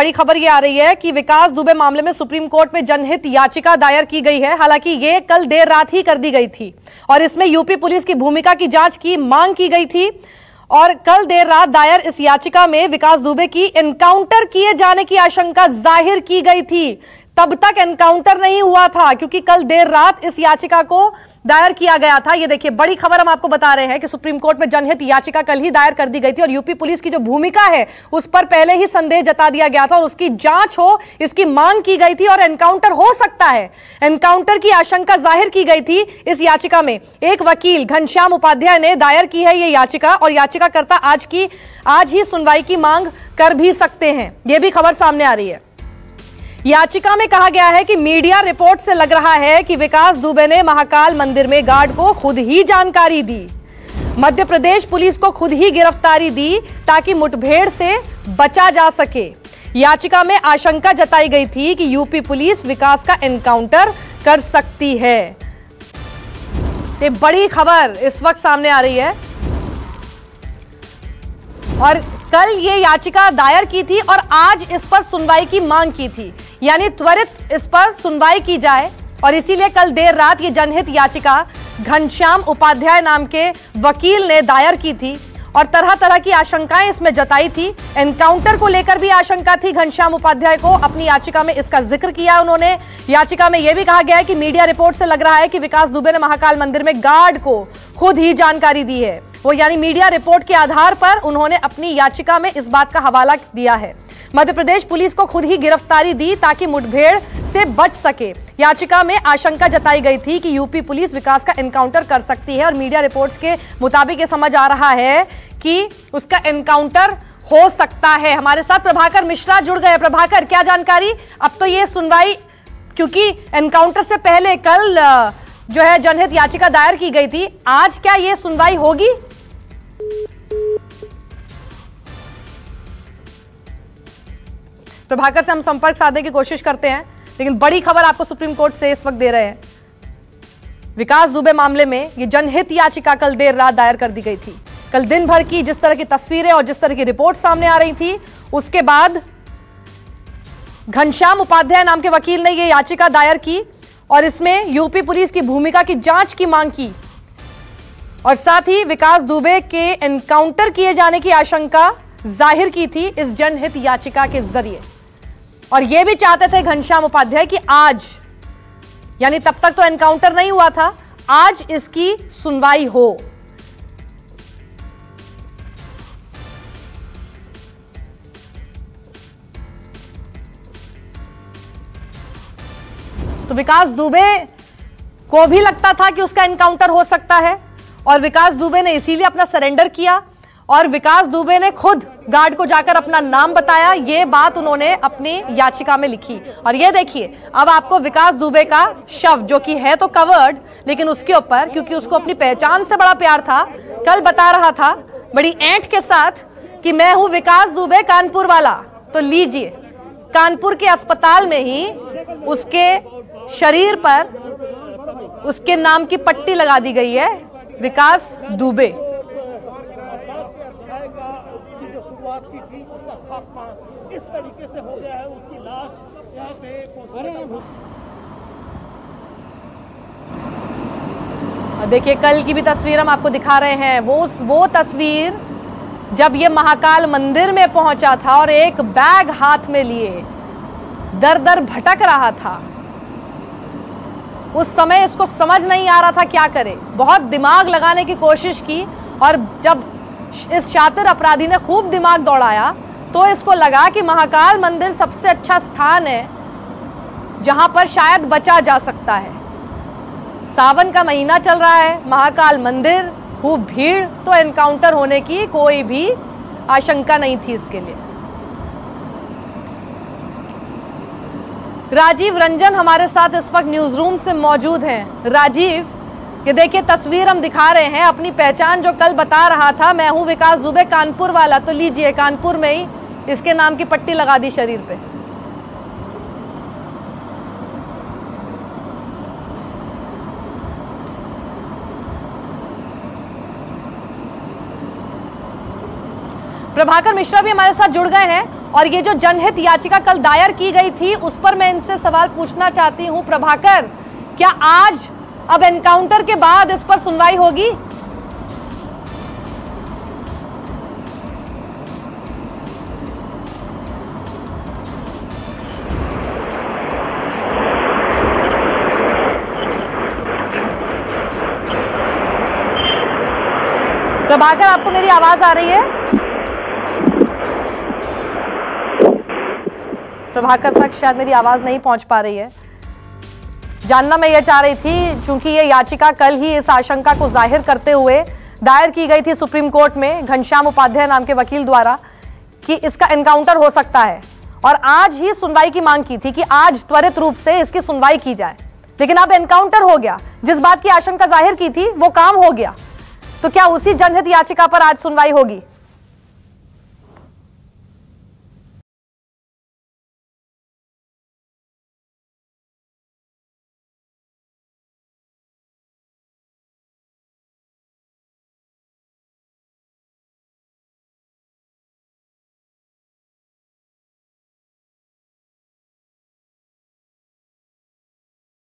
बड़ी खबर ये आ रही है कि विकास दुबे मामले में सुप्रीम कोर्ट में जनहित याचिका दायर की गई है। हालाँकि ये कल देर रात ही कर दी गई थी और इसमें यूपी पुलिस की भूमिका की जाँच की मांग की गई थी और कल देर रात दायर इस याचिका में विकास दुबे की एनकाउंटर किए जाने की आशंका ज़ाहिर की गई थी। तब तक एनकाउंटर नहीं हुआ था, क्योंकि कल देर रात इस याचिका को दायर किया गया था। ये देखिए, बड़ी खबर हम आपको बता रहे हैं कि सुप्रीम कोर्ट में जनहित याचिका कल ही दायर कर दी गई थी और यूपी पुलिस की जो भूमिका है, उस पर पहले ही संदेह जता दिया गया था और उसकी जाँच हो, इसकी मांग की गई थी और एनकाउंटर हो सकता है। एनकाउंटर की आशंका ज़ाहिर की गई थी इस याचिका में। एक वकील, घनश्याम उपाध्याय ने दायर की है ये याचिका और याचिकाकर्ता आज की, आज ही सुनवाई की मांग कर भी सकते हैं। यह भी खबर सामने आ रही है। याचिका में कहा गया है कि मीडिया रिपोर्ट से लग रहा है कि विकास दुबे ने महाकाल मंदिर में गार्ड को खुद ही जानकारी दी। मध्य प्रदेश पुलिस को खुद ही गिरफ्तारी दी ताकि मुठभेड़ से बचा जा सके। याचिका में आशंका जताई गई थी कि यूपी पुलिस विकास का एनकाउंटर कर सकती है। ये बड़ी खबर इस वक्त सामने आ रही है। और कल ये याचिका दायर की थी और आज इस पर सुनवाई की मांग की थी। यानी त्वरित इस पर सुनवाई की जाए और इसीलिए कल देर रात ये जनहित याचिका घनश्याम उपाध्याय नाम के वकील ने दायर की थी और तरह तरह की आशंकाएँ इसमें जताई थी। एनकाउंटर को लेकर भी आशंका थी। घनश्याम उपाध्याय को अपनी याचिका में इसका ज़िक्र किया उन्होंने। याचिका में यह भी कहा गया है कि मीडिया रिपोर्ट से लग रहा है कि विकास दुबे ने महाकाल मंदिर में गार्ड को खुद ही जानकारी दी है। वो यानी मीडिया रिपोर्ट के आधार पर उन्होंने अपनी याचिका में इस बात का हवाला दिया है। मध्य प्रदेश पुलिस को खुद ही गिरफ्तारी दी ताकि मुठभेड़ से बच सके। याचिका में आशंका जताई गई थी कि यूपी पुलिस विकास का एनकाउंटर कर सकती है और मीडिया रिपोर्ट्स के मुताबिक ये समझ आ रहा है कि उसका एनकाउंटर हो सकता है। हमारे साथ प्रभाकर मिश्रा जुड़ गए। प्रभाकर, क्या जानकारी? अब तो ये सुनवाई, क्योंकि एनकाउंटर से पहले कल जो है जनहित याचिका दायर की गई थी। आज क्या ये सुनवाई होगी? प्रभाकर से हम संपर्क साधने की कोशिश करते हैं, लेकिन बड़ी खबर आपको सुप्रीम कोर्ट से इस वक्त दे रहे हैं। विकास दुबे मामले में ये जनहित याचिका कल देर रात दायर कर दी गई थी। कल दिन भर की जिस तरह की तस्वीरें और जिस तरह की रिपोर्ट सामने आ रही थी, उसके बाद घनश्याम उपाध्याय नाम के वकील ने यह याचिका दायर की और इसमें यूपी पुलिस की भूमिका की जाँच की मांग की। और साथ ही विकास दुबे के एनकाउंटर किए जाने की आशंका ज़ाहिर की थी इस जनहित याचिका के ज़रिए। और यह भी चाहते थे घनश्याम उपाध्याय कि आज, यानी तब तक तो एनकाउंटर नहीं हुआ था, आज इसकी सुनवाई हो। तो विकास दुबे को भी लगता था कि उसका एनकाउंटर हो सकता है, और विकास दुबे ने इसीलिए अपना सरेंडर किया। और विकास दुबे ने खुद गार्ड को जाकर अपना नाम बताया। ये बात उन्होंने अपनी याचिका में लिखी। और ये देखिए, अब आपको विकास दुबे का शव, जो कि है तो कवर्ड, लेकिन उसके ऊपर, क्योंकि उसको अपनी पहचान से बड़ा प्यार था, कल बता रहा था, बड़ी ऐंठ के साथ, कि मैं हूँ विकास दुबे कानपुर वाला। तो लीजिए, कानपुर के अस्पताल में ही उसके शरीर पर उसके नाम की पट्टी लगा दी गई है विकास दुबे शुरुआत की थी उसका खात्मा इस तरीके से हो गया है, उसकी लाश यहाँ पे देखिए, कल की भी तस्वीर हम आपको दिखा रहे हैं। वो वो तस्वीर जब ये महाकाल मंदिर में पहुँचा था और एक बैग हाथ में लिए दर दर भटक रहा था। उस समय इसको समझ नहीं आ रहा था क्या करे। बहुत दिमाग लगाने की कोशिश की और जब इस शातिर अपराधी ने खूब दिमाग दौड़ाया तो इसको लगा कि महाकाल मंदिर सबसे अच्छा स्थान है, जहाँ पर शायद बचा जा सकता है। सावन का महीना चल रहा है, महाकाल मंदिर, खूब भीड़ तो एनकाउंटर होने की कोई भी आशंका नहीं थी इसके लिए। राजीव रंजन हमारे साथ इस वक्त न्यूज़ रूम से मौजूद हैं। राजीव, ये देखिए, तस्वीर हम दिखा रहे हैं, अपनी पहचान जो कल बता रहा था, मैं हूँ विकास दुबे, कानपुर वाला तो लीजिए, कानपुर में ही इसके नाम की पट्टी लगा दी शरीर पे। प्रभाकर मिश्रा भी हमारे साथ जुड़ गए हैं और ये जो जनहित याचिका कल दायर की गई थी, उस पर मैं इनसे सवाल पूछना चाहती हूँ। प्रभाकर, क्या आज अब एनकाउंटर के बाद इस पर सुनवाई होगी? प्रभाकर आपको मेरी आवाज़ आ रही है। प्रभाकर तक शायद मेरी आवाज़ नहीं पहुँच पा रही है। जानना मैं यह चाह रही थी क्योंकि ये याचिका कल ही इस आशंका को ज़ाहिर करते हुए दायर की गई थी सुप्रीम कोर्ट में घनश्याम उपाध्याय नाम के वकील द्वारा, कि इसका एनकाउंटर हो सकता है। और आज ही सुनवाई की मांग की थी कि आज त्वरित रूप से इसकी सुनवाई की जाए। लेकिन अब एनकाउंटर हो गया। जिस बात की आशंका ज़ाहिर की थी, वो काम हो गया। तो क्या उसी जनहित याचिका पर आज सुनवाई होगी?